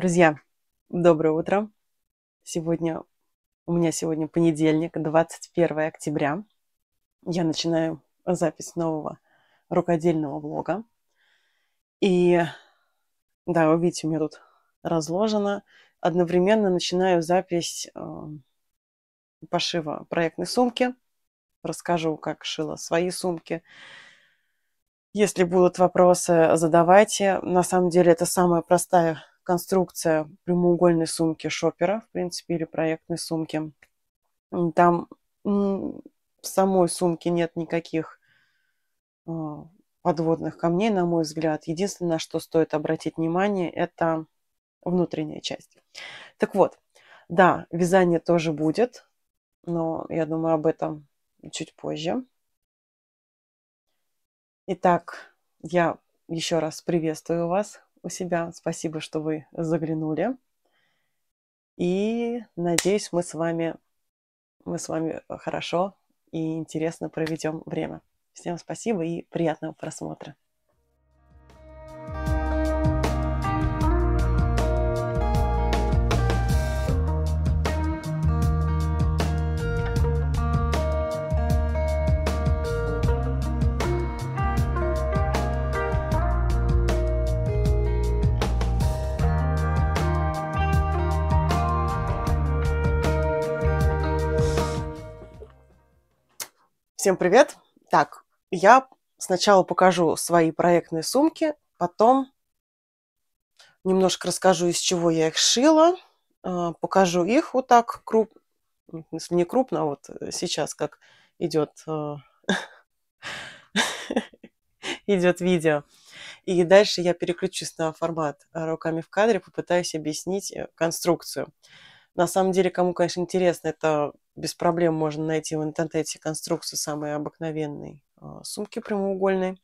Друзья, доброе утро. Сегодня у меня сегодня понедельник, 21 октября. Я начинаю запись нового рукодельного влога. И да, вы видите, у меня тут разложено. Одновременно начинаю запись э, пошива проектной сумки. Расскажу, как шила свои сумки. Если будут вопросы, задавайте. На самом деле это самая простая конструкция прямоугольной сумки шопера, в принципе, или проектной сумки. Там в самой сумке нет никаких а, подводных камней, на мой взгляд. Единственное, на что стоит обратить внимание, это внутренняя часть. Так вот, да, вязание тоже будет, но я думаю об этом чуть позже. Итак, я еще раз приветствую вас у себя. Спасибо, что вы заглянули. И надеюсь, мы с вами, мы с вами хорошо и интересно проведем время. Всем спасибо и приятного просмотра. Всем привет! Так, я сначала покажу свои проектные сумки, потом немножко расскажу, из чего я их шила, а, покажу их вот так круп, смысле не крупно, а вот сейчас как идет а, идет видео. И дальше я переключусь на формат руками в кадре, попытаюсь объяснить э, конструкцию. На самом деле, кому, конечно, интересно, это без проблем можно найти в интернете конструкцию самой обыкновенной а, сумки прямоугольной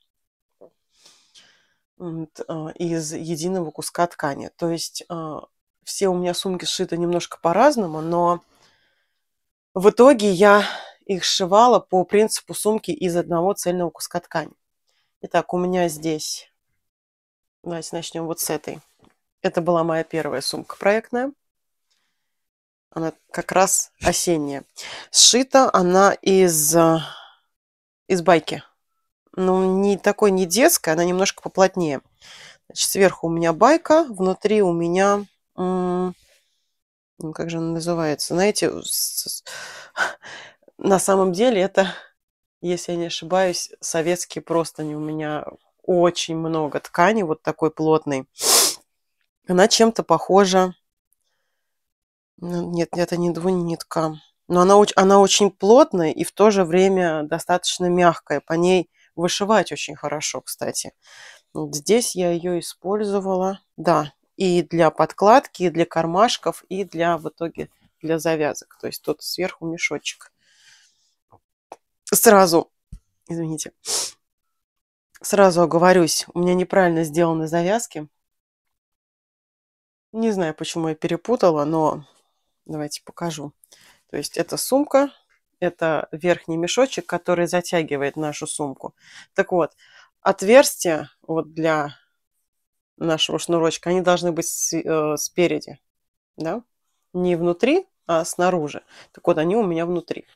а, из единого куска ткани. То есть а, все у меня сумки сшиты немножко по-разному, но в итоге я их сшивала по принципу сумки из одного цельного куска ткани. Итак, у меня здесь, давайте начнем вот с этой. Это была моя первая сумка проектная. Она как раз осенняя. Сшита она из, э, из байки. Ну, не такой, не детская, она немножко поплотнее. Значит, сверху у меня байка, внутри у меня... Как же она называется? Знаете, на самом деле это, если я не ошибаюсь, советские простыни. У меня очень много ткани вот такой плотной. Она чем-то похожа ну, нет, это не двунитка. Но она, она очень плотная и в то же время достаточно мягкая. По ней вышивать очень хорошо, кстати. Здесь я ее использовала, да, и для подкладки, и для кармашков, и для, в итоге, для завязок. То есть тут сверху мешочек. Сразу, извините, сразу оговорюсь, у меня неправильно сделаны завязки. Не знаю, почему я перепутала, но Давайте покажу. То есть это сумка, это верхний мешочек, который затягивает нашу сумку. Так вот, отверстия вот для нашего шнурочка, они должны быть э, спереди, да? Не внутри, а снаружи. Так вот, они у меня внутри.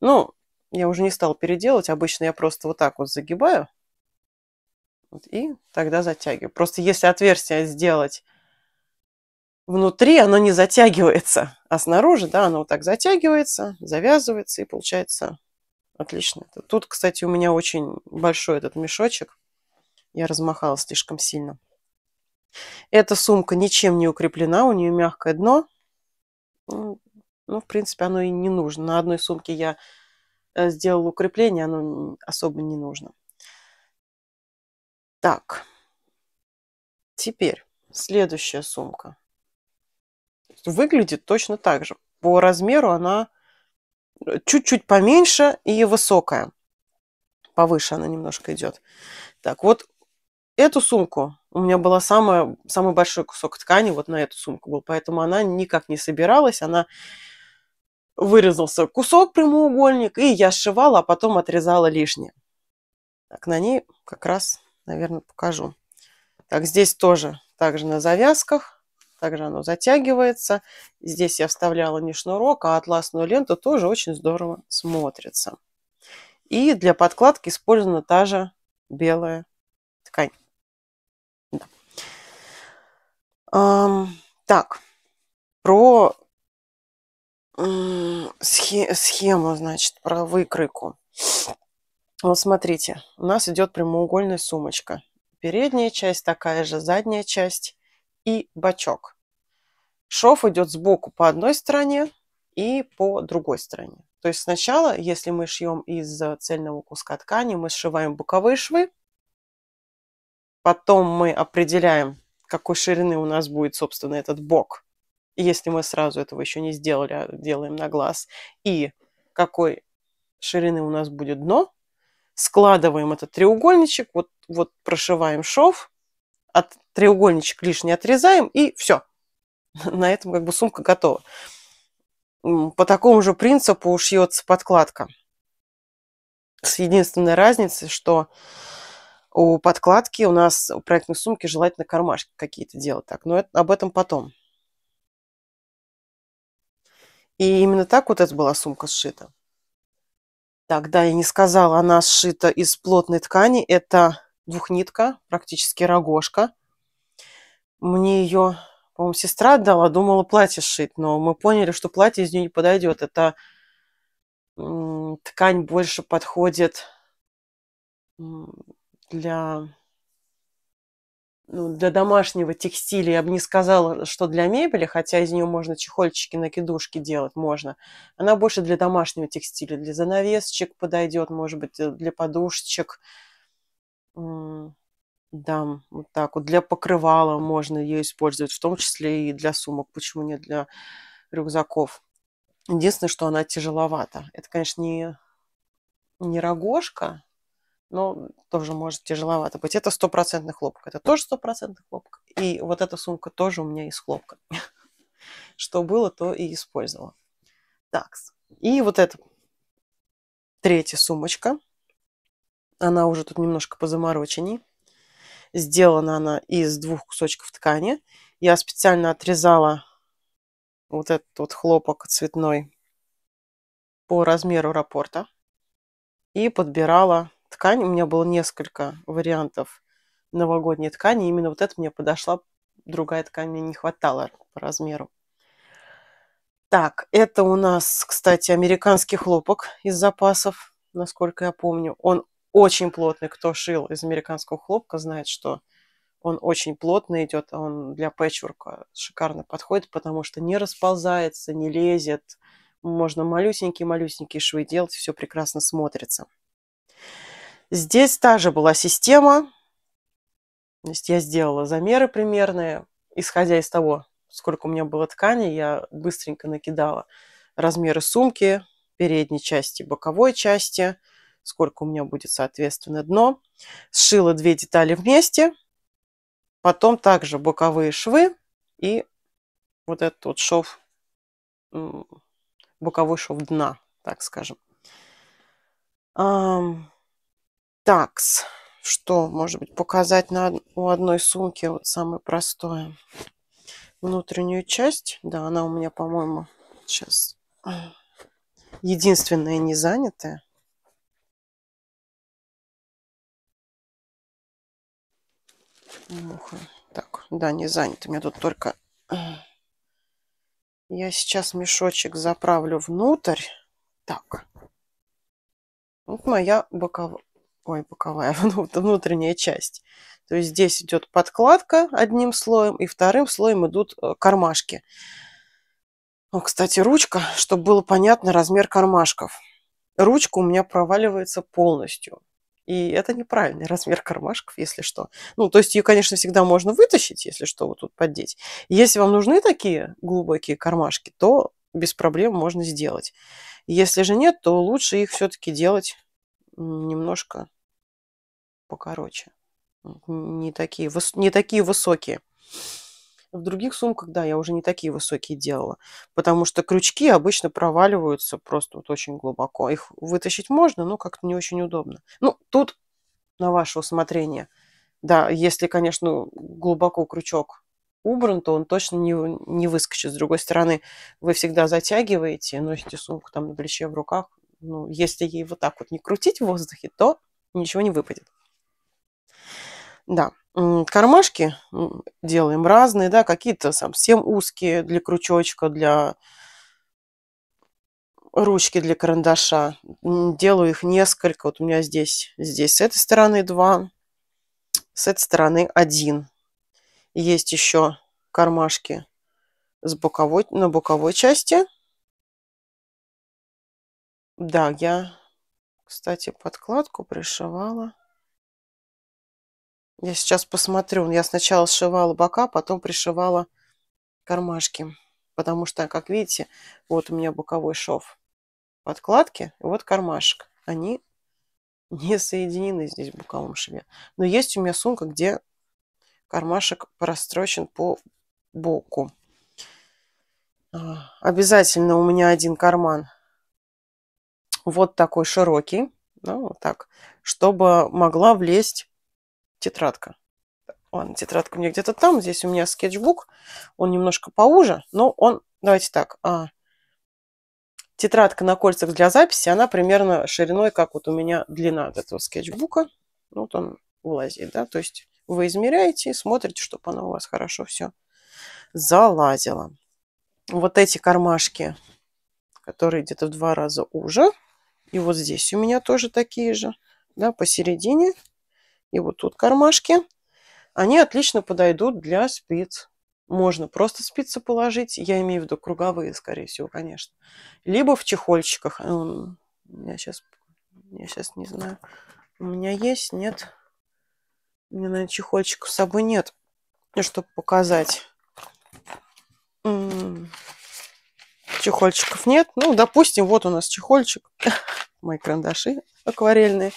Ну, я уже не стала переделать. Обычно я просто вот так вот загибаю. Вот, и тогда затягиваю. Просто если отверстие сделать внутри оно не затягивается, а снаружи, да, оно вот так затягивается, завязывается и получается отлично. Тут, кстати, у меня очень большой этот мешочек. Я размахала слишком сильно. Эта сумка ничем не укреплена, у нее мягкое дно. Ну, в принципе, оно и не нужно. На одной сумке я э, сделала укрепление, оно особо не нужно. Так, теперь следующая сумка выглядит точно так же. По размеру она э, чуть-чуть поменьше и высокая. Повыше она немножко идет. Так, вот эту сумку у меня была самая, самый большой кусок ткани вот на эту сумку был, поэтому она никак не собиралась, она вырезался кусок прямоугольник, и я сшивала, а потом отрезала лишнее. Так, на ней как раз, наверное, покажу. Так, здесь тоже также на завязках Также оно затягивается. Здесь я вставляла не шнурок, а атласную ленту. Тоже очень здорово смотрится. И для подкладки использована та же белая ткань. Да. Um, так, про схему, значит, про выкройку. Вот смотрите, у нас идет прямоугольная сумочка. Передняя часть такая же, задняя часть и бачок. Шов идет сбоку по одной стороне и по другой стороне. То есть сначала, если мы шьем из цельного куска ткани, мы сшиваем боковые швы, потом мы определяем, какой ширины у нас будет, собственно, этот бок. Если мы сразу этого еще не сделали, а делаем на глаз, и какой ширины у нас будет дно, складываем этот треугольничек, вот, вот прошиваем шов, от треугольничек лишний отрезаем, и все. На этом как бы сумка готова. По такому же принципу шьется подкладка. С единственной разницей, что у подкладки у нас у проектной сумки желательно кармашки какие-то делать так. Но это, об этом потом. И именно так вот эта была сумка сшита. Так, да, я не сказала, она сшита из плотной ткани. Это двухнитка, практически рогожка. Мне ее по-моему, сестра отдала, думала платье сшить, но мы поняли, что платье из нее не подойдет. Это ткань больше подходит для, ну, для домашнего текстиля. Я бы не сказала, что для мебели, хотя из нее можно чехольчики, накидушки делать можно. Она больше для домашнего текстиля, для занавесочек подойдет, может быть, для подушечек. Да, вот так вот. Для покрывала можно ее использовать, в том числе и для сумок. Почему не для рюкзаков? Единственное, что она тяжеловата. Это, конечно, не, не рогожка, но тоже может тяжеловато быть. Это стопроцентный хлопок. Это тоже стопроцентный хлопок. И вот эта сумка тоже у меня из хлопка. Что было, то и использовала. Так, и вот эта третья сумочка. Она уже тут немножко позамороченней. Сделана она из двух кусочков ткани. Я специально отрезала вот этот вот хлопок цветной по размеру рапорта и подбирала ткань. У меня было несколько вариантов новогодней ткани. Именно вот эта мне подошла, другая ткань мне не хватало по размеру. Так, это у нас, кстати, американский хлопок из запасов, насколько я помню. Он очень плотный. Кто шил из американского хлопка, знает, что он очень плотный идет, он для пэтчворка шикарно подходит, потому что не расползается, не лезет. Можно малюсенькие-малюсенькие швы делать, все прекрасно смотрится. Здесь та же была система. То есть я сделала замеры примерные. Исходя из того, сколько у меня было ткани, я быстренько накидала размеры сумки, передней части, боковой части – сколько у меня будет, соответственно, дно. Сшила две детали вместе, потом также боковые швы и вот этот вот шов, боковой шов дна, так скажем. Так, что, может быть, показать на, у одной сумки, вот самое простое. Внутреннюю часть, да, она у меня, по-моему, сейчас единственная не занятая. Муха. Так, да, не занят. У меня тут только... Я сейчас мешочек заправлю внутрь. Так. Вот моя боковая... Ой, боковая, внутренняя часть. То есть здесь идет подкладка одним слоем, и вторым слоем идут э, кармашки. Ну, кстати, ручка, чтобы было понятно размер кармашков. Ручка у меня проваливается полностью. И это неправильный размер кармашков, если что. Ну, то есть ее, конечно, всегда можно вытащить, если что, вот тут поддеть. Если вам нужны такие глубокие кармашки, то без проблем можно сделать. Если же нет, то лучше их все-таки делать немножко покороче. Не такие, не такие высокие. В других сумках, да, я уже не такие высокие делала, потому что крючки обычно проваливаются просто вот очень глубоко. Их вытащить можно, но как-то не очень удобно. Ну, тут на ваше усмотрение. Да, если, конечно, глубоко крючок убран, то он точно не, не выскочит. С другой стороны, вы всегда затягиваете, носите сумку там на плече, в руках. Ну, если ей вот так вот не крутить в воздухе, то ничего не выпадет. Да, кармашки делаем разные, да, какие-то совсем узкие для крючочка, для ручки для карандаша. Делаю их несколько. Вот у меня здесь, здесь с этой стороны два, с этой стороны один. Есть еще кармашки с боковой, на боковой части. Да, я, кстати, подкладку пришивала. Я сейчас посмотрю. Я сначала сшивала бока, потом пришивала кармашки. Потому что, как видите, вот у меня боковой шов подкладки и вот кармашек. Они не соединены здесь в боковом шве. Но есть у меня сумка, где кармашек прострочен по боку. А, обязательно у меня один карман вот такой широкий, ну, вот так, чтобы могла влезть тетрадка. Ладно, тетрадка у меня где-то там, здесь у меня скетчбук, он немножко поуже, но он, давайте так, а, тетрадка на кольцах для записи, она примерно шириной, как вот у меня длина этого скетчбука. Вот он влазит, да, то есть вы измеряете и смотрите, чтобы оно у вас хорошо все залазило. Вот эти кармашки, которые где-то в два раза уже, и вот здесь у меня тоже такие же, да, посередине, и вот тут кармашки, они отлично подойдут для спиц. Можно просто спицы положить, я имею в виду круговые, скорее всего, конечно. Либо в чехольчиках. Я сейчас, я сейчас не знаю, у меня есть, нет. У меня, наверное, чехольчика с собой нет, чтобы показать. Чехольчиков нет. Ну, допустим, вот у нас чехольчик. Мои карандаши акварельные.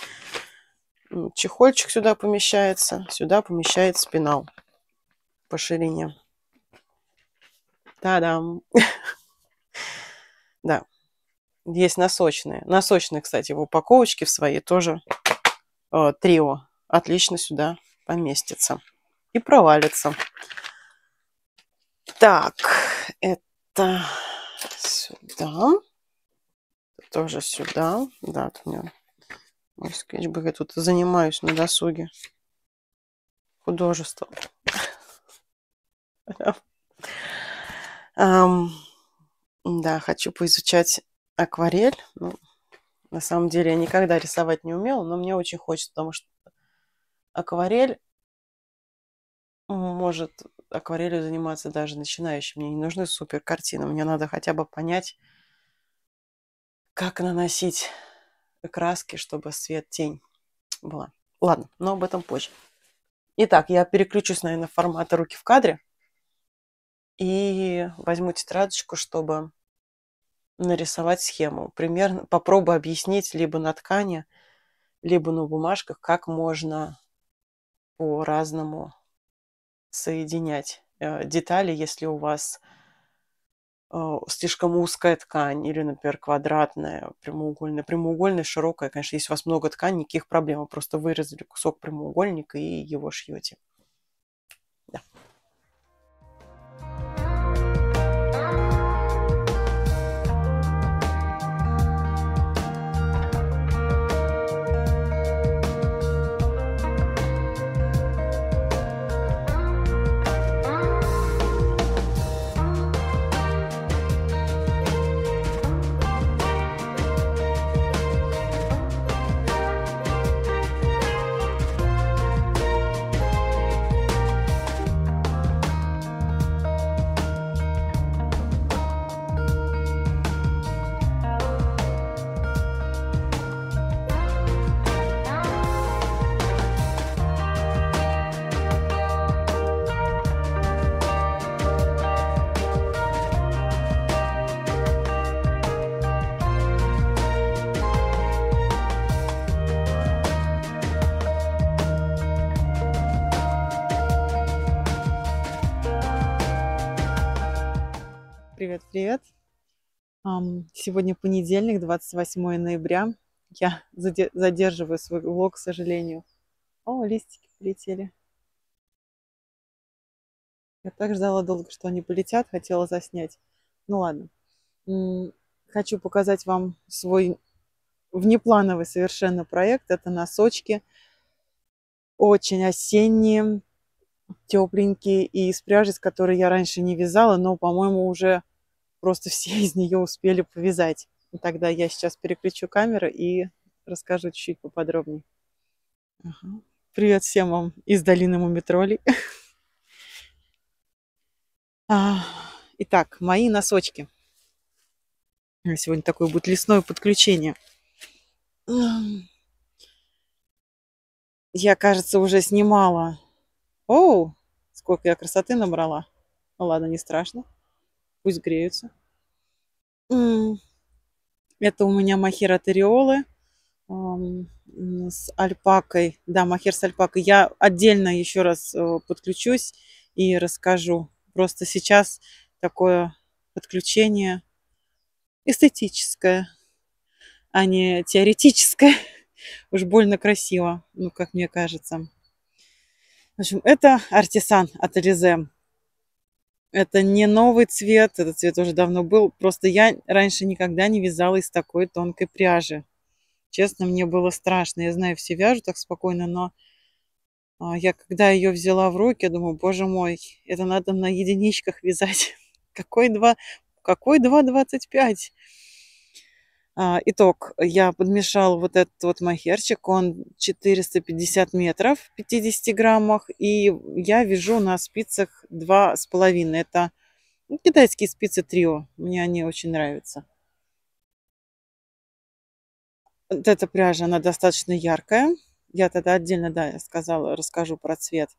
Чехольчик сюда помещается. Сюда помещается пенал по ширине. Та-дам! Да. Есть носочные. Носочные, кстати, в упаковочке в своей тоже э, трио. Отлично сюда поместится. И провалится. Так, это сюда. Тоже сюда. Да, у меня мой скетчбук. Я тут занимаюсь на досуге художеством. Um, да, хочу поизучать акварель. Ну, на самом деле я никогда рисовать не умела, но мне очень хочется, потому что акварель может акварелью заниматься даже начинающим. Мне не нужны супер картины. Мне надо хотя бы понять, как наносить краски, чтобы свет, тень была. Ладно, но об этом позже. Итак, я переключусь, наверное, в формат руки в кадре. И возьму тетрадочку, чтобы нарисовать схему. Примерно попробую объяснить либо на ткани, либо на бумажках, как можно по-разному соединять э, детали, если у вас э, слишком узкая ткань или, например, квадратная, прямоугольная. Прямоугольная, широкая, конечно, если у вас много ткани, никаких проблем. Вы просто вырезали кусок прямоугольника и его шьете. Привет, привет. Сегодня понедельник, 28 ноября. Я задерживаю свой влог, к сожалению. О, листики полетели. Я так ждала долго, что они полетят, хотела заснять. Ну ладно. Хочу показать вам свой внеплановый совершенно проект. Это носочки. Очень осенние, тепленькие и из пряжи, с которой я раньше не вязала, но, по-моему, уже просто все из нее успели повязать. И тогда я сейчас переключу камеру и расскажу чуть-чуть поподробнее. Ага. Привет всем вам из долины Мумитроли. А, итак, мои носочки. Сегодня такое будет лесное подключение. Я, кажется, уже снимала. Оу, сколько я красоты набрала. Ну ладно, не страшно. Пусть греются. Это у меня махера териолы с альпакой. Да, махер с альпакой. Я отдельно еще раз э, подключусь и расскажу. Просто сейчас такое подключение эстетическое, а не теоретическое. Уж больно красиво, ну, как мне кажется. В общем, это артисан от Элизе. Это не новый цвет, этот цвет уже давно был. Просто я раньше никогда не вязала из такой тонкой пряжи. Честно, мне было страшно. Я знаю, все вяжут так спокойно, но а, я когда ее взяла в руки, я думаю, боже мой, это надо на единичках вязать. Какой 2, какой 2,25? А, итог. Я подмешала вот этот вот махерчик. Он 450 метров в 50 граммах. И я вяжу на спицах 2,5. Это ну, китайские спицы трио. Мне они очень нравятся. Вот эта пряжа, она достаточно яркая. Я тогда отдельно, да, я сказала, расскажу про цвет.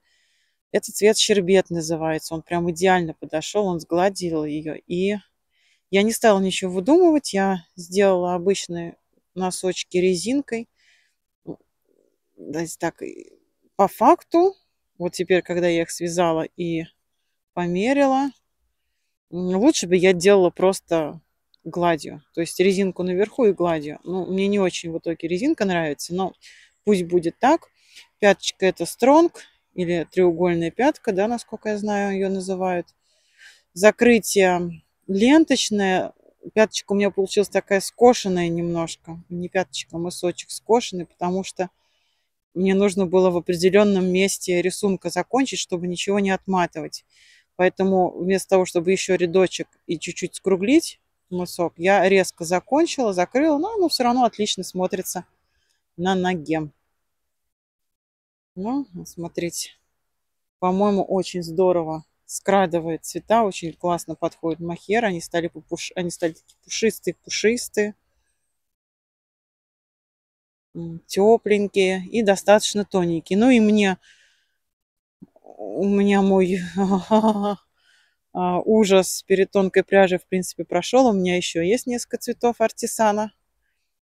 Этот цвет щербет называется. Он прям идеально подошел. Он сгладил ее. И я не стала ничего выдумывать. Я сделала обычные носочки резинкой. Так, по факту, вот теперь, когда я их связала и померила, лучше бы я делала просто гладью. То есть резинку наверху и гладью. Ну, мне не очень в итоге резинка нравится, но пусть будет так. Пяточка это стронг или треугольная пятка, да, насколько я знаю, ее называют. Закрытие ленточное. Пяточка у меня получилась такая скошенная немножко. Не пяточка, а мысочек скошенный, потому что мне нужно было в определенном месте рисунка закончить, чтобы ничего не отматывать. Поэтому вместо того, чтобы еще рядочек и чуть-чуть скруглить мысок, я резко закончила, закрыла, но оно все равно отлично смотрится на ноге. Ну, смотрите, по-моему, очень здорово скрадывает цвета, очень классно подходит махер. Они стали, попуш... Они стали такие пушистые, пушистые, тепленькие и достаточно тоненькие. Ну и мне, у меня мой а, ужас перед тонкой пряжей, в принципе, прошел. У меня еще есть несколько цветов артисана.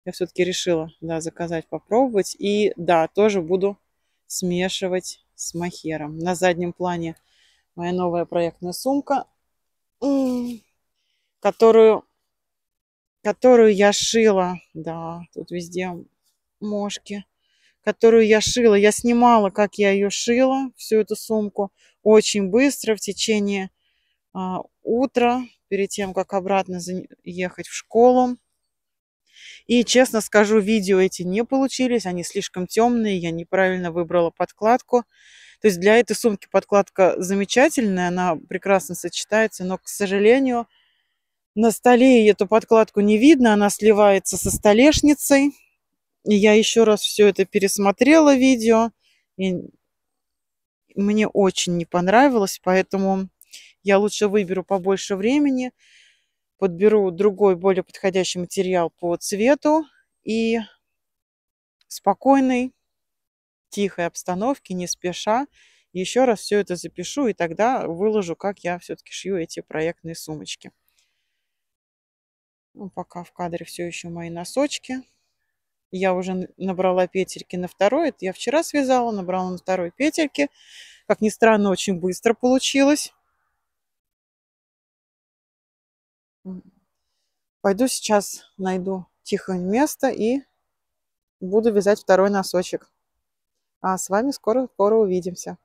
Я все-таки решила, да, заказать, попробовать. И, да, тоже буду смешивать с махером. На заднем плане моя новая проектная сумка, которую, которую я шила. Да, тут везде мошки. Которую я шила. Я снимала, как я ее шила, всю эту сумку. Очень быстро, в течение а, утра, перед тем, как обратно ехать в школу. И, честно скажу, видео эти не получились. Они слишком темные. Я неправильно выбрала подкладку. То есть для этой сумки подкладка замечательная, она прекрасно сочетается, но, к сожалению, на столе эту подкладку не видно, она сливается со столешницей. И я еще раз все это пересмотрела видео, и мне очень не понравилось, поэтому я лучше выберу побольше времени, подберу другой, более подходящий материал по цвету и спокойный тихой обстановке, не спеша. Еще раз все это запишу и тогда выложу, как я все-таки шью эти проектные сумочки. Ну, пока в кадре все еще мои носочки. Я уже набрала петельки на второй. Это я вчера связала, набрала на второй петельки. Как ни странно, очень быстро получилось. Пойду сейчас найду тихое место и буду вязать второй носочек. А с вами скоро-скоро увидимся.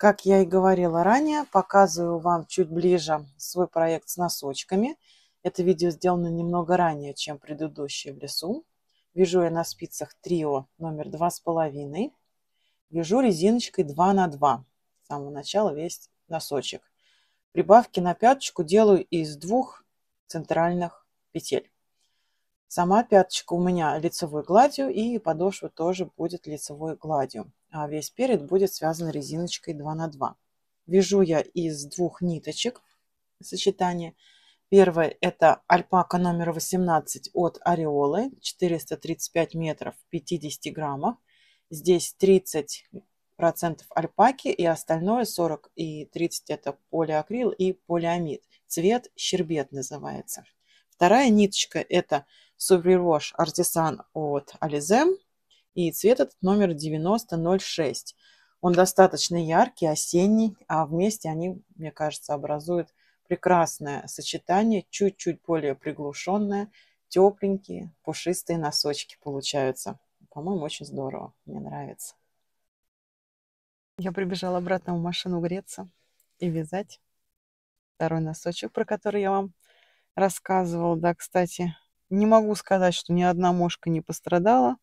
Как я и говорила ранее, показываю вам чуть ближе свой проект с носочками. Это видео сделано немного ранее, чем предыдущее в лесу. Вяжу я на спицах трио номер два с половиной. Вяжу резиночкой 2 на 2. С самого начала весь носочек. Прибавки на пяточку делаю из двух центральных петель. Сама пяточка у меня лицевой гладью и подошва тоже будет лицевой гладью. А весь перед будет связан резиночкой 2 на 2. Вяжу я из двух ниточек сочетание. Первое это альпака номер 18 от Ореолы, 435 метров, 50 граммов. Здесь 30 процентов альпаки и остальное 40 и 30 это полиакрил и полиамид. Цвет щербет называется. Вторая ниточка это Сувервош Артисан от Ализем. И цвет этот номер 9006. Он достаточно яркий, осенний, а вместе они, мне кажется, образуют прекрасное сочетание, чуть-чуть более приглушенное, тепленькие, пушистые носочки получаются. По-моему, очень здорово, мне нравится. Я прибежала обратно в машину греться и вязать второй носочек, про который я вам рассказывала. Да, кстати, не могу сказать, что ни одна мошка не пострадала.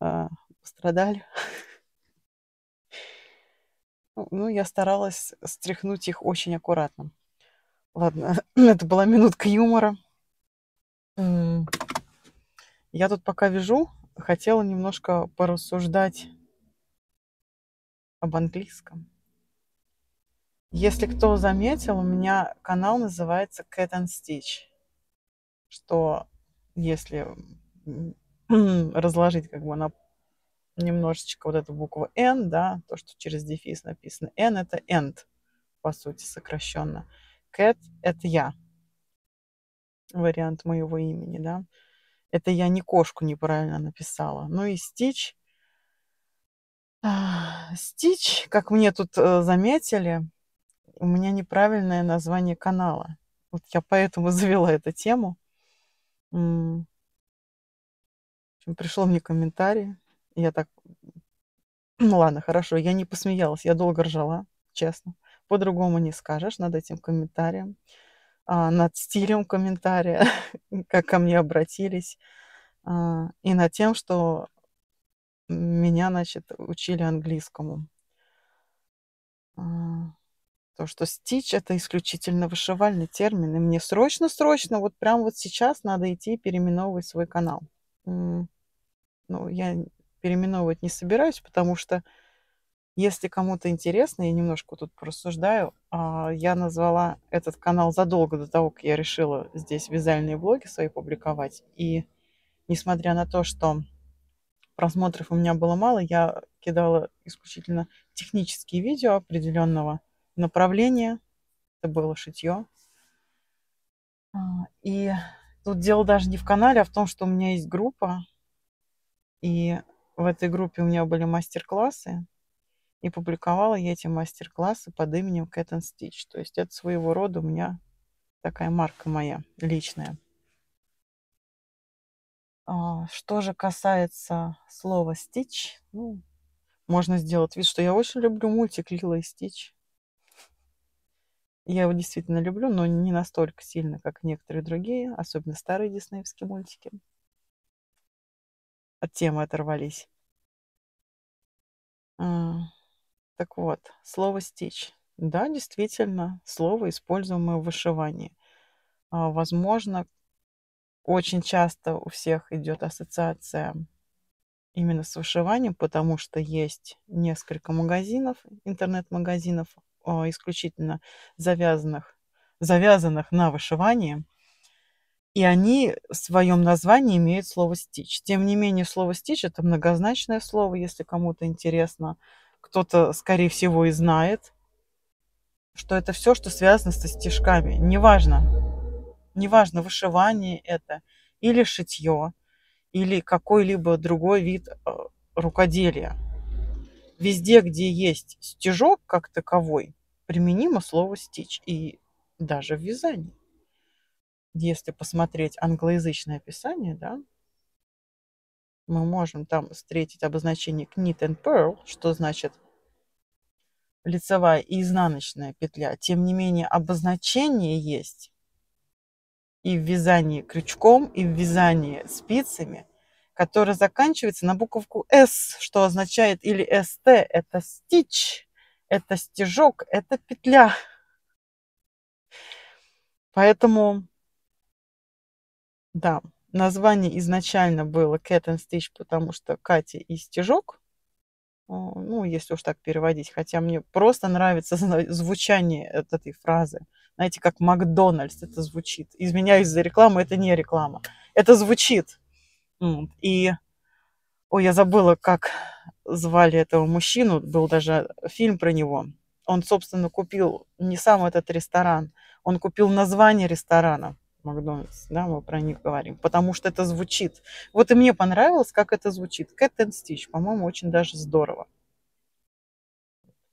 А, пострадали. Ну, ну, я старалась стряхнуть их очень аккуратно. Ладно, это была минутка юмора. Я тут пока вяжу, хотела немножко порассуждать об английском. Если кто заметил, у меня канал называется Cat and Stitch что если разложить как бы на немножечко вот эту букву N, да, то, что через дефис написано N, это end, по сути, сокращенно. Cat – это я, вариант моего имени, да. Это я не кошку неправильно написала. Ну и Stitch. Stitch, как мне тут э, заметили, у меня неправильное название канала. Вот я поэтому завела эту тему. М. Пришел мне комментарий. Я так, ну ладно, хорошо, я не посмеялась, я долго ржала, честно. По-другому не скажешь над этим комментарием, а, над стилем комментария, как ко мне обратились, а, и над тем, что меня, значит, учили английскому. А. То, что стич это исключительно вышивальный термин. И мне срочно-срочно, вот прямо вот сейчас надо идти переименовывать свой канал. Ну, я переименовывать не собираюсь, потому что если кому-то интересно, я немножко тут порассуждаю. А, я назвала этот канал задолго до того, как я решила здесь вязальные блоги свои публиковать. И несмотря на то, что просмотров у меня было мало, я кидала исключительно технические видео определенного направление. Это было шитье. А, и тут дело даже не в канале, а в том, что у меня есть группа. И в этой группе у меня были мастер-классы. И публиковала я эти мастер-классы под именем Cat and Stitch. То есть это своего рода у меня такая марка моя личная. А, что же касается слова Stitch, ну, можно сделать вид, что я очень люблю мультик Лила и Стич. Я его действительно люблю, но не настолько сильно, как некоторые другие, особенно старые диснеевские мультики. От темы оторвались. Так вот, слово «стич». Да, действительно, слово, используемое в вышивании. А, возможно, очень часто у всех идет ассоциация именно с вышиванием, потому что есть несколько магазинов, интернет-магазинов, а, исключительно завязанных, завязанных на вышивании, и они в своем названии имеют слово «стич». Тем не менее, слово «стич» – это многозначное слово, если кому-то интересно. Кто-то, скорее всего, и знает, что это все, что связано со стежками. Неважно, неважно, вышивание это или шитье, или какой-либо другой вид э, рукоделия. Везде, где есть стежок как таковой, применимо слово стич и даже в вязании. Если посмотреть англоязычное описание, да, мы можем там встретить обозначение knit and pearl, что значит лицевая и изнаночная петля. Тем не менее, обозначение есть и в вязании крючком, и в вязании спицами, которое заканчивается на буковку «С», что означает или «СТ» – это стич, это стежок, это петля. Поэтому, да, название изначально было Cat and Stitch, потому что Катя и стежок. Ну, если уж так переводить. Хотя мне просто нравится звучание этой фразы. Знаете, как Макдональдс это звучит. Изменяюсь за рекламу, это не реклама. Это звучит. И, ой, я забыла, как звали этого мужчину. Был даже фильм про него. Он, собственно, купил не сам этот ресторан, он купил название ресторана. Макдональдс, да, мы про них говорим, потому что это звучит. Вот и мне понравилось, как это звучит. Cat and Stitch, по-моему, очень даже здорово.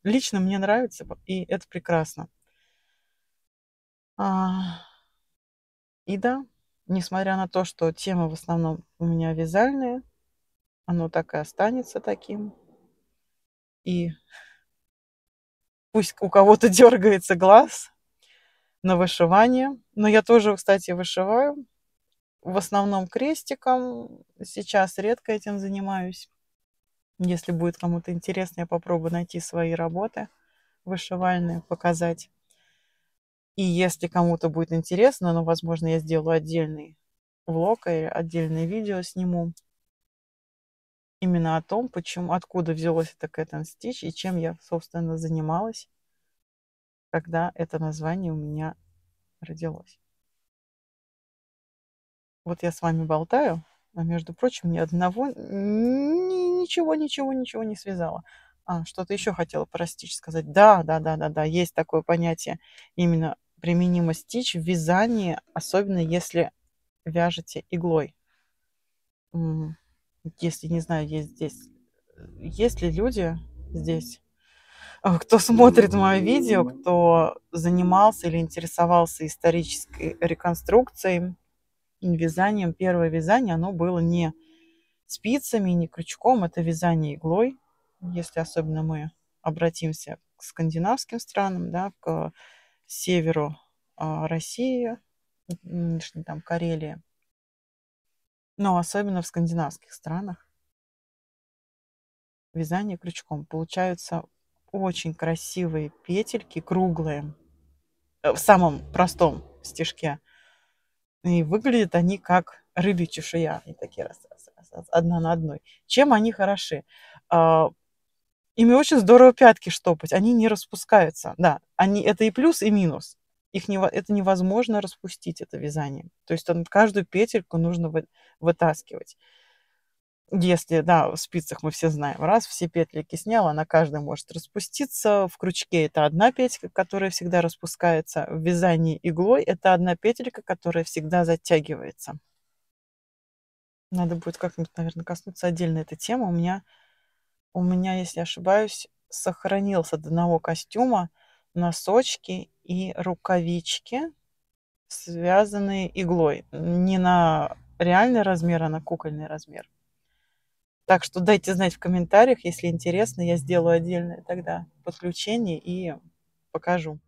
Лично мне нравится, и это прекрасно. А, и да, несмотря на то, что тема в основном у меня вязальная, оно так и останется таким. И пусть у кого-то дергается глаз, на вышивание. Но я тоже, кстати, вышиваю. В основном крестиком. Сейчас редко этим занимаюсь. Если будет кому-то интересно, я попробую найти свои работы вышивальные, показать. И если кому-то будет интересно, ну, возможно, я сделаю отдельный влог или отдельное видео сниму именно о том, почему, откуда взялось это Cat Stitch и чем я, собственно, занималась когда это название у меня родилось. Вот я с вами болтаю, а между прочим, ни одного, ничего, ничего, ничего не связала. А, что-то еще хотела про стич сказать. Да, да, да, да, да, есть такое понятие именно применимо стич в вязании, особенно если вяжете иглой. Если, не знаю, есть здесь, есть ли люди здесь, кто смотрит мое видео, кто занимался или интересовался исторической реконструкцией, вязанием, первое вязание, оно было не спицами, не крючком, это вязание иглой. Если особенно мы обратимся к скандинавским странам, да, к северу а, России, нынешней там Карелии, но особенно в скандинавских странах вязание крючком. Получаются очень красивые петельки, круглые, э, в самом простом стежке. И выглядят они как рыбья чешуя. Они такие раз, раз, раз, раз, одна на одной. Чем они хороши? А, ими очень здорово пятки штопать. Они не распускаются. Да, они, это и плюс, и минус. Их не, это невозможно распустить, это вязание. То есть он, каждую петельку нужно вы, вытаскивать. Если, да, в спицах мы все знаем, раз все петлики сняла, на каждой может распуститься. В крючке это одна петелька, которая всегда распускается. В вязании иглой это одна петелька, которая всегда затягивается. Надо будет как-нибудь, наверное, коснуться отдельно этой темы. У меня, у меня, если ошибаюсь, сохранился до одного костюма носочки и рукавички, связанные иглой. Не на реальный размер, а на кукольный размер. Так что дайте знать в комментариях, если интересно, я сделаю отдельное тогда подключение и покажу.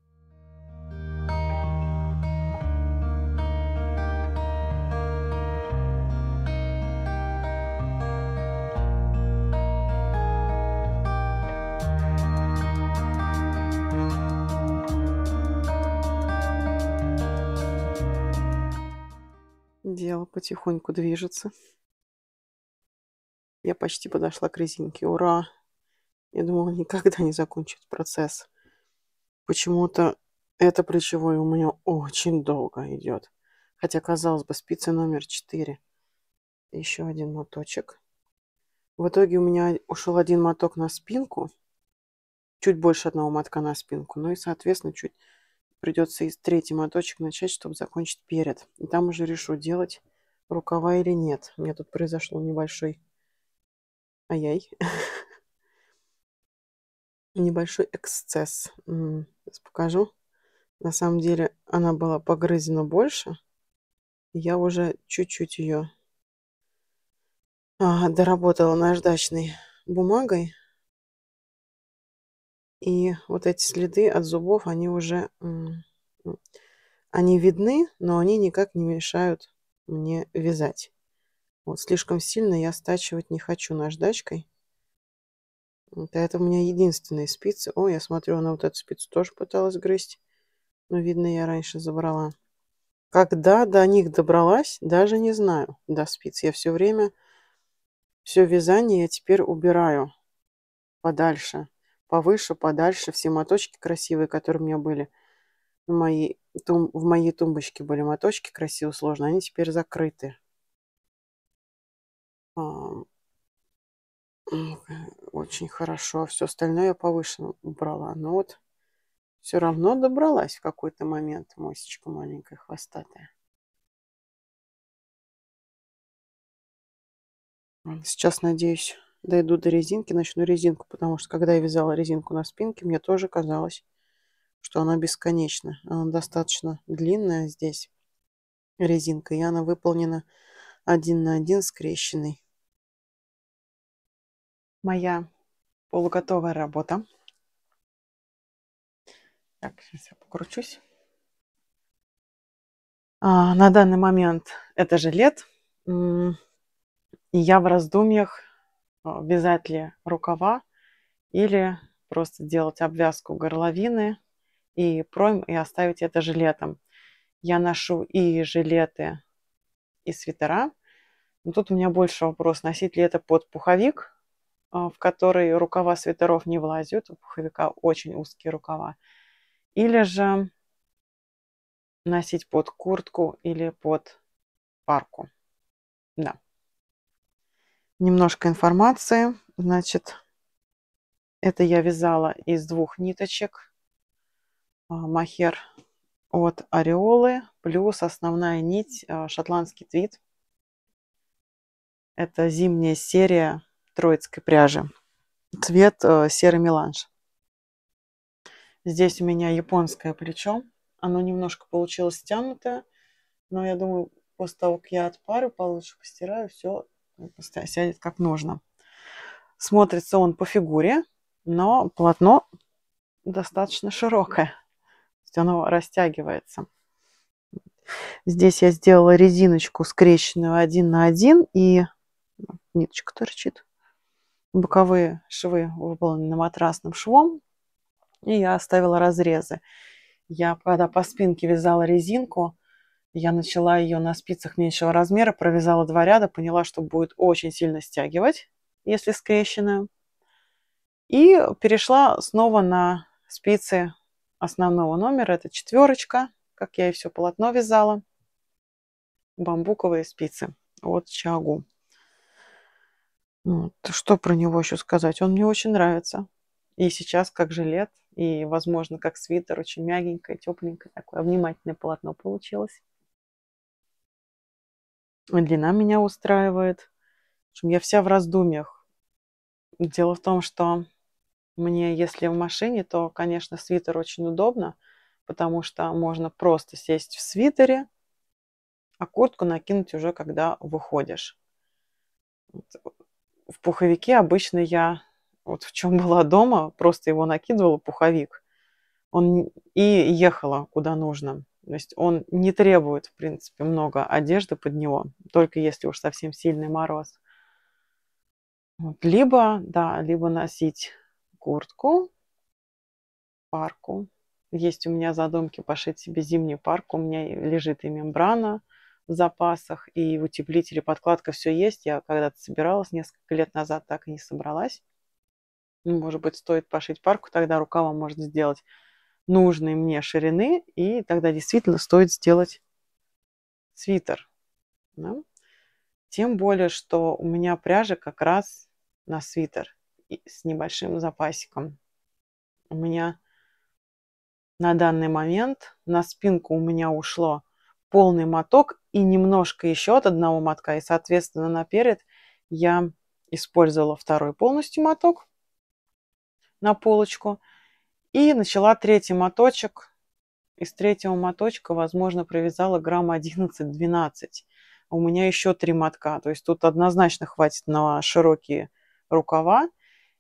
Дело потихоньку движется. Я почти подошла к резинке. Ура! Я думала, никогда не закончит процесс. Почему-то это плечевое у меня очень долго идет. Хотя, казалось бы, спица номер 4. Еще один моточек. В итоге у меня ушел один моток на спинку. Чуть больше одного мотка на спинку. Ну и, соответственно, чуть придется и третий моточек начать, чтобы закончить перед. И там уже решу, делать рукава или нет. У меня тут произошел небольшой Ай-яй. Небольшой эксцесс. Сейчас покажу. На самом деле она была погрызена больше. Я уже чуть-чуть ее а, доработала наждачной бумагой. И вот эти следы от зубов, они уже, они видны, но они никак не мешают мне вязать. Вот слишком сильно я стачивать не хочу наждачкой. Вот это у меня единственные спицы. О, я смотрю, она вот эту спицу тоже пыталась грызть. Но, видно, я раньше забрала. Когда до них добралась, даже не знаю, до спиц. Я все время, все вязание я теперь убираю подальше, повыше, подальше. Все моточки красивые, которые у меня были в моей, тум, в моей тумбочке были моточки красиво сложные, они теперь закрыты. Очень хорошо. Все остальное я повыше убрала. Но вот все равно добралась в какой-то момент мосечка маленькая, хвостатая. Сейчас, надеюсь, дойду до резинки, начну резинку, потому что когда я вязала резинку на спинке, мне тоже казалось, что она бесконечна. Она достаточно длинная здесь, резинка, и она выполнена один на один скрещенной моя полуготовая работа. Так, сейчас я покручусь. А, на данный момент это жилет. И я в раздумьях, а, вязать ли рукава или просто делать обвязку горловины и пройм и оставить это жилетом. Я ношу и жилеты, и свитера. Но тут у меня больше вопрос, носить ли это под пуховик в который рукава свитеров не влазят, у пуховика очень узкие рукава. Или же носить под куртку или под парку. Да. Немножко информации. Значит, это я вязала из двух ниточек. А, махер от ореолы плюс основная нить а, шотландский твит. Это зимняя серия троицкой пряжи. Цвет э, серый меланж. Здесь у меня японское плечо. Оно немножко получилось стянутое, но я думаю, после того, как я отпарю, получше постираю, все сядет как нужно. Смотрится он по фигуре, но полотно достаточно широкое. То есть оно растягивается. Здесь я сделала резиночку скрещенную один на один и ниточка торчит боковые швы выполнены матрасным швом, и я оставила разрезы. Я, когда по спинке вязала резинку, я начала ее на спицах меньшего размера, провязала два ряда, поняла, что будет очень сильно стягивать, если скрещенную. И перешла снова на спицы основного номера. Это четверочка, как я и все полотно вязала. Бамбуковые спицы от Чагу. Вот. Что про него еще сказать? Он мне очень нравится. И сейчас как жилет, и, возможно, как свитер, очень мягенькое, тепленькое, такое внимательное полотно получилось. Длина меня устраивает. В я вся в раздумьях. Дело в том, что мне, если в машине, то, конечно, свитер очень удобно, потому что можно просто сесть в свитере, а куртку накинуть уже, когда выходишь в пуховике обычно я, вот в чем была дома, просто его накидывала пуховик. Он и ехала куда нужно. То есть он не требует, в принципе, много одежды под него, только если уж совсем сильный мороз. Вот. Либо, да, либо носить куртку, парку. Есть у меня задумки пошить себе зимний парк. У меня лежит и мембрана, в запасах, и утеплитель, и подкладка, все есть. Я когда-то собиралась несколько лет назад, так и не собралась. Ну, может быть, стоит пошить парку, тогда рукава может сделать нужной мне ширины, и тогда действительно стоит сделать свитер. Да? Тем более, что у меня пряжа как раз на свитер с небольшим запасиком. У меня на данный момент на спинку у меня ушло полный моток и немножко еще от одного мотка. И, соответственно, наперед я использовала второй полностью моток на полочку. И начала третий моточек. Из третьего моточка, возможно, провязала грамм 11-12. У меня еще три мотка. То есть тут однозначно хватит на широкие рукава.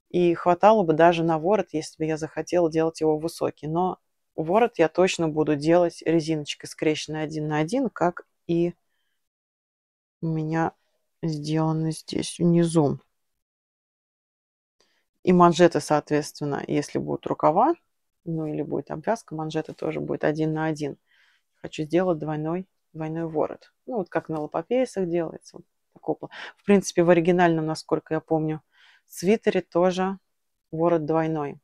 И хватало бы даже на ворот, если бы я захотела делать его высокий. Но ворот я точно буду делать резиночкой скрещенной один на один, как и у меня сделано здесь внизу. И манжеты, соответственно, если будут рукава, ну или будет обвязка, манжеты тоже будет один на один. Хочу сделать двойной, двойной ворот. Ну вот как на лопопейсах делается. Вот такого. В принципе, в оригинальном, насколько я помню, свитере тоже ворот двойной.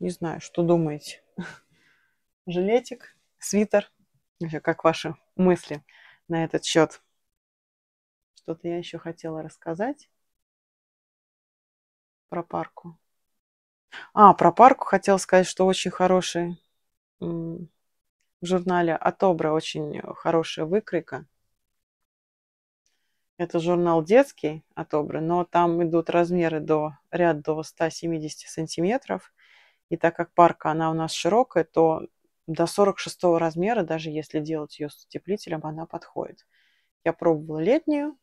Не знаю, что думаете. Жилетик, свитер. Как ваши мысли на этот счет? Что-то я еще хотела рассказать про парку. А, про парку хотела сказать, что очень хороший в журнале Атобра очень хорошая выкройка. Это журнал детский Атобра, но там идут размеры до ряд до 170 сантиметров. И так как парка она у нас широкая, то до 46 размера, даже если делать ее с утеплителем, она подходит. Я пробовала летнюю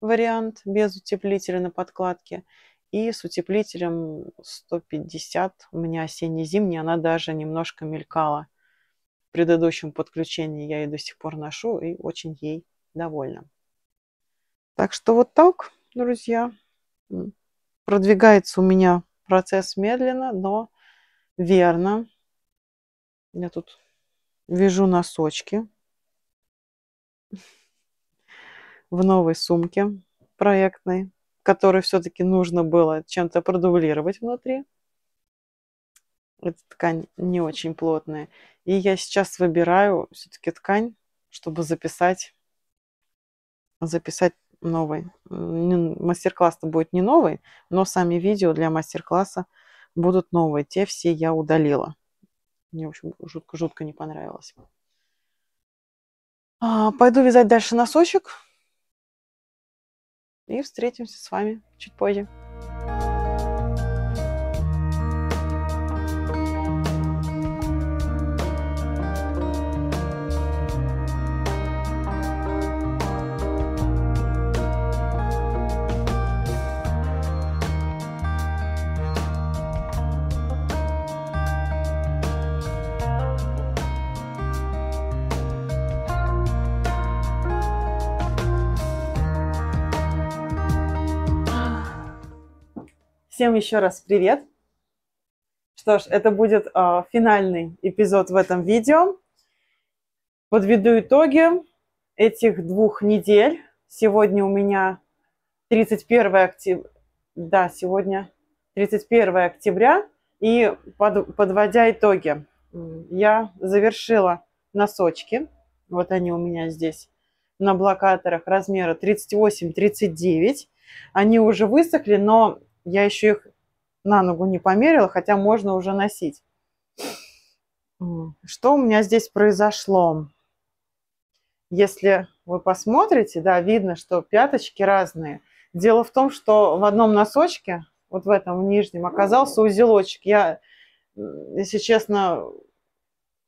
вариант без утеплителя на подкладке. И с утеплителем 150, у меня осенне-зимняя, она даже немножко мелькала. В предыдущем подключении я ее до сих пор ношу и очень ей довольна. Так что вот так, друзья. Продвигается у меня процесс медленно, но верно. Я тут вяжу носочки в новой сумке проектной который все-таки нужно было чем-то продублировать внутри. Эта ткань не очень плотная. И я сейчас выбираю все-таки ткань, чтобы записать, записать новый. Мастер-класс будет не новый, но сами видео для мастер-класса будут новые. Те все я удалила. Мне, в общем, жутко-жутко не понравилось. А, пойду вязать дальше носочек. И встретимся с вами чуть позже. Всем еще раз привет. Что ж, это будет э, финальный эпизод в этом видео. Подведу итоги этих двух недель. Сегодня у меня 31 октября. Да, сегодня 31 октября. И под, подводя итоги, я завершила носочки. Вот они у меня здесь на блокаторах размера 38-39. Они уже высохли, но я еще их на ногу не померила, хотя можно уже носить. Что у меня здесь произошло? Если вы посмотрите, да, видно, что пяточки разные. Дело в том, что в одном носочке, вот в этом в нижнем, оказался узелочек. Я, если честно,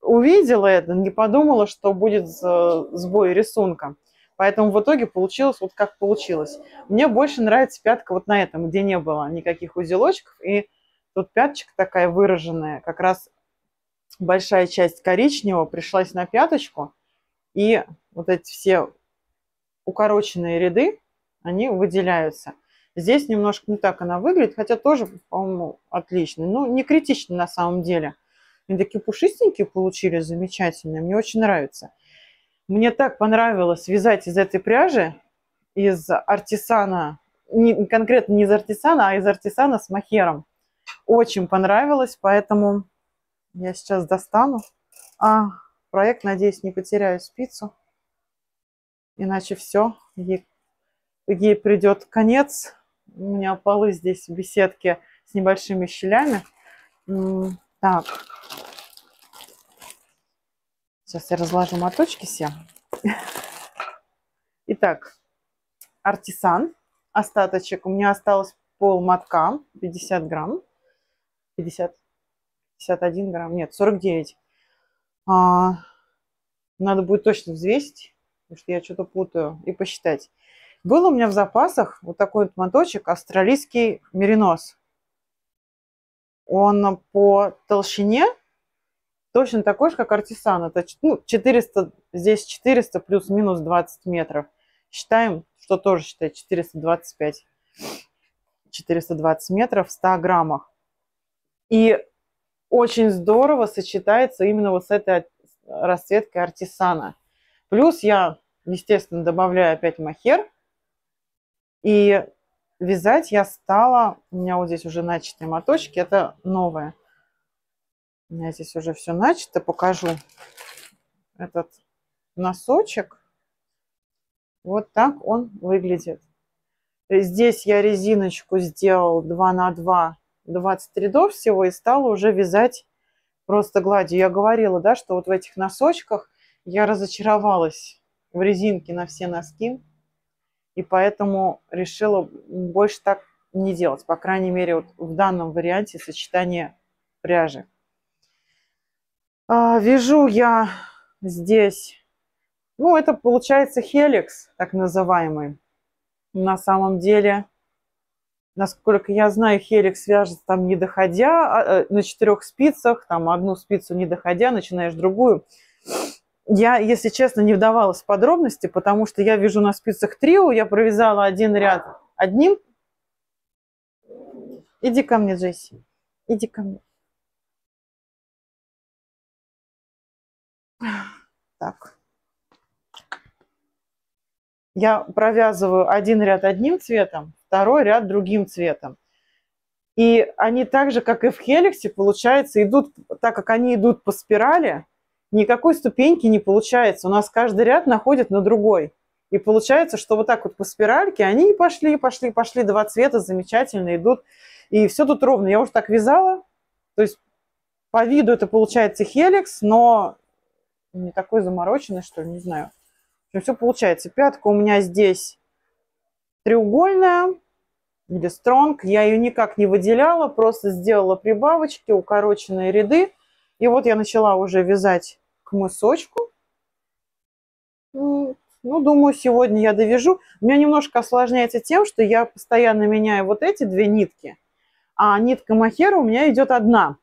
увидела это, не подумала, что будет сбой рисунка. Поэтому в итоге получилось вот как получилось. Мне больше нравится пятка вот на этом, где не было никаких узелочков. И тут пяточка такая выраженная. Как раз большая часть коричневого пришлась на пяточку. И вот эти все укороченные ряды, они выделяются. Здесь немножко не так она выглядит, хотя тоже, по-моему, отлично. Ну, не критично на самом деле. Они такие пушистенькие получились, замечательные. Мне очень нравится. Мне так понравилось вязать из этой пряжи, из артисана, не, конкретно не из артисана, а из артисана с махером. Очень понравилось, поэтому я сейчас достану. А, проект, надеюсь, не потеряю спицу. Иначе все, ей, ей придет конец. У меня полы здесь в беседке с небольшими щелями. Так, Сейчас я разложу моточки все. Итак, артисан, остаточек. У меня осталось пол мотка, 50 грамм. 50, 51 грамм, нет, 49. А, надо будет точно взвесить, потому что я что-то путаю, и посчитать. Был у меня в запасах вот такой вот моточек австралийский меринос. Он по толщине точно такой же, как артисан. Это ну, 400, здесь 400 плюс-минус 20 метров. Считаем, что тоже считает 425. 420 метров в 100 граммах. И очень здорово сочетается именно вот с этой расцветкой артисана. Плюс я, естественно, добавляю опять махер. И вязать я стала, у меня вот здесь уже начатые моточки, это новое. У меня здесь уже все начато, покажу этот носочек. Вот так он выглядит. Здесь я резиночку сделал 2 на 2, 20 рядов всего и стала уже вязать просто гладью. Я говорила, да, что вот в этих носочках я разочаровалась в резинке на все носки. И поэтому решила больше так не делать. По крайней мере, вот в данном варианте сочетания пряжи. А, вяжу я здесь, ну, это получается хеликс, так называемый. На самом деле, насколько я знаю, хеликс вяжется там не доходя, а, э, на четырех спицах, там одну спицу не доходя, начинаешь другую. Я, если честно, не вдавалась в подробности, потому что я вяжу на спицах трио, я провязала один ряд одним. Иди ко мне, Джесси, иди ко мне. Так. Я провязываю один ряд одним цветом, второй ряд другим цветом. И они так же, как и в хеликсе, получается, идут, так как они идут по спирали, никакой ступеньки не получается. У нас каждый ряд находит на другой. И получается, что вот так вот по спиральке они пошли, пошли, пошли, два цвета замечательно идут. И все тут ровно. Я уже так вязала. То есть по виду это получается хеликс, но не такой замороченный, что ли, не знаю. Все получается. Пятка у меня здесь треугольная или стронг. Я ее никак не выделяла, просто сделала прибавочки, укороченные ряды. И вот я начала уже вязать к мысочку. Ну, думаю, сегодня я довяжу. У меня немножко осложняется тем, что я постоянно меняю вот эти две нитки, а нитка махера у меня идет одна.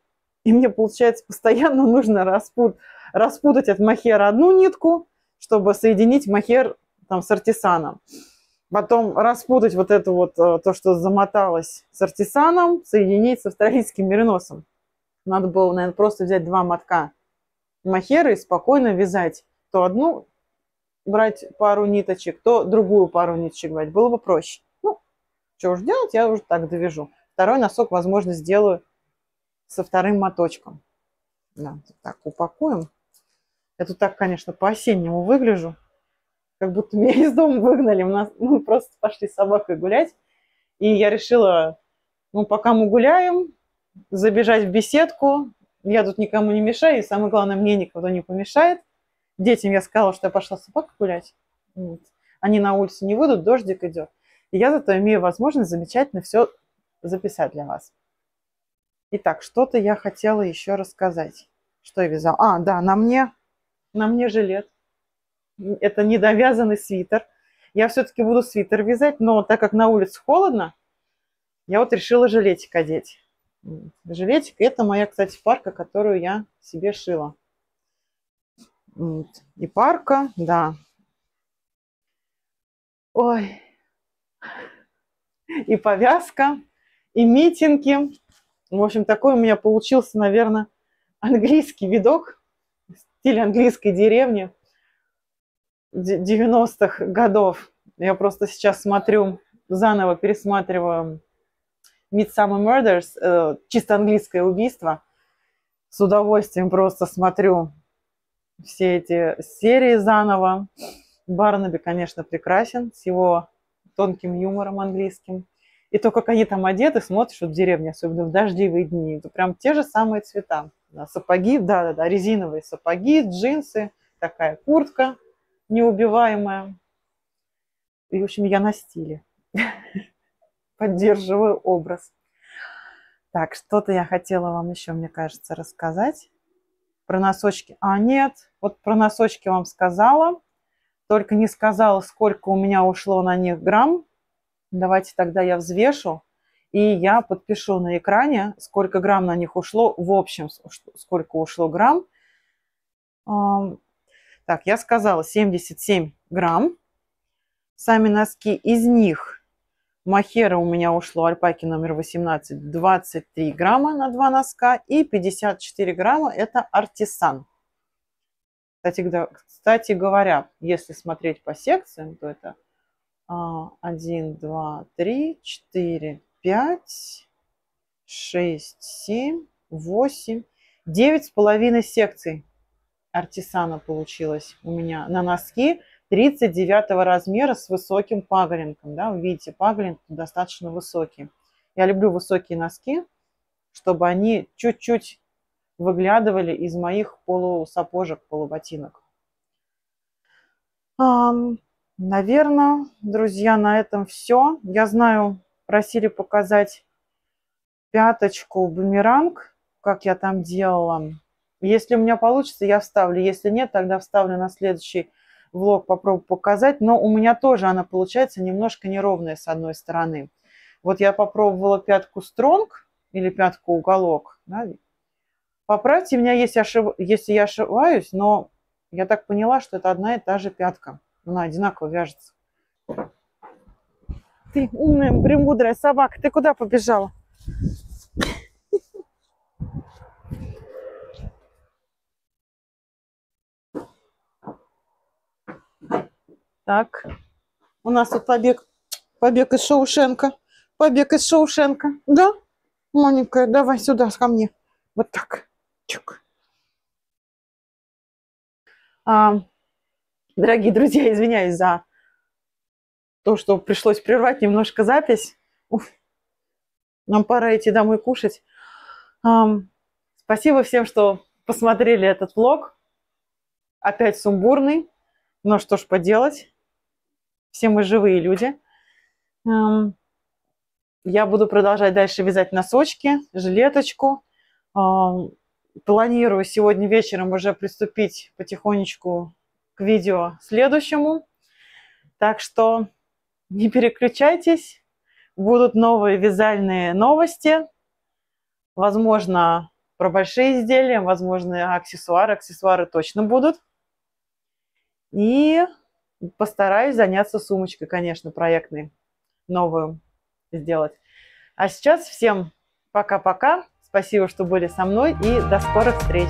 И мне, получается, постоянно нужно распутать распутать от махера одну нитку, чтобы соединить махер там, с артисаном. Потом распутать вот это вот, э, то, что замоталось с артисаном, соединить с австралийским мериносом. Надо было, наверное, просто взять два мотка махера и спокойно вязать. То одну брать пару ниточек, то другую пару ниточек брать. Было бы проще. Ну, что уж делать, я уже так довяжу. Второй носок, возможно, сделаю со вторым моточком. Да, так, упакуем. Я тут так, конечно, по-осеннему выгляжу. Как будто меня из дома выгнали. У нас, мы просто пошли с собакой гулять. И я решила, ну, пока мы гуляем, забежать в беседку. Я тут никому не мешаю, и самое главное, мне никого не помешает. Детям я сказала, что я пошла с собакой гулять. Вот. Они на улицу не выйдут, дождик идет. И я зато имею возможность замечательно все записать для вас. Итак, что-то я хотела еще рассказать. Что я вязала? А, да, на мне на мне жилет. Это недовязанный свитер. Я все-таки буду свитер вязать, но так как на улице холодно, я вот решила жилетик одеть. Жилетик – это моя, кстати, парка, которую я себе шила. И парка, да. Ой. И повязка, и митинги. В общем, такой у меня получился, наверное, английский видок стиле английской деревни 90-х годов. Я просто сейчас смотрю, заново пересматриваю Midsummer Murders, э, чисто английское убийство. С удовольствием просто смотрю все эти серии заново. Барнаби, конечно, прекрасен с его тонким юмором английским. И то, как они там одеты, смотришь вот в деревне, особенно в дождливые дни, это прям те же самые цвета. Сапоги, да-да-да, резиновые сапоги, джинсы, такая куртка неубиваемая. И, в общем, я на стиле. Поддерживаю образ. Так, что-то я хотела вам еще, мне кажется, рассказать. Про носочки. А, нет, вот про носочки вам сказала. только не сказала, сколько у меня ушло на них грамм. Давайте тогда я взвешу, и я подпишу на экране, сколько грамм на них ушло, в общем, сколько ушло грамм. Так, я сказала 77 грамм. Сами носки из них махера у меня ушло, альпаки номер 18, 23 грамма на два носка. И 54 грамма это артисан. Кстати, кстати говоря, если смотреть по секциям, то это 1, 2, 3, 4, 5, 6, 7, 8, 9 с половиной секций артисана получилось у меня на носки 39 размера с высоким паголенком. Да, вы видите, паголенк достаточно высокий. Я люблю высокие носки, чтобы они чуть-чуть выглядывали из моих полусапожек, полуботинок. Наверное, друзья, на этом все. Я знаю, просили показать пяточку бумеранг, как я там делала. Если у меня получится, я вставлю. Если нет, тогда вставлю на следующий влог, попробую показать. Но у меня тоже она получается немножко неровная с одной стороны. Вот я попробовала пятку стронг или пятку уголок. Да. Поправьте меня, если, ошиб... если я ошибаюсь, но я так поняла, что это одна и та же пятка. Она одинаково вяжется. Ты умная, премудрая собака. Ты куда побежала? Так, у нас тут побег, побег из Шоушенка. Побег из Шоушенка. Да? Моника, давай сюда, ко мне. Вот так. Чук. А, дорогие друзья, извиняюсь за то, что пришлось прервать немножко запись. Уф. Нам пора идти домой кушать. А, спасибо всем, что посмотрели этот влог. Опять сумбурный. Но что ж поделать все мы живые люди. Эм, я буду продолжать дальше вязать носочки, жилеточку. Эм, планирую сегодня вечером уже приступить потихонечку к видео следующему. Так что не переключайтесь. Будут новые вязальные новости. Возможно, про большие изделия, возможно, аксессуары. Аксессуары точно будут. И Постараюсь заняться сумочкой, конечно, проектной, новую сделать. А сейчас всем пока-пока. Спасибо, что были со мной и до скорых встреч.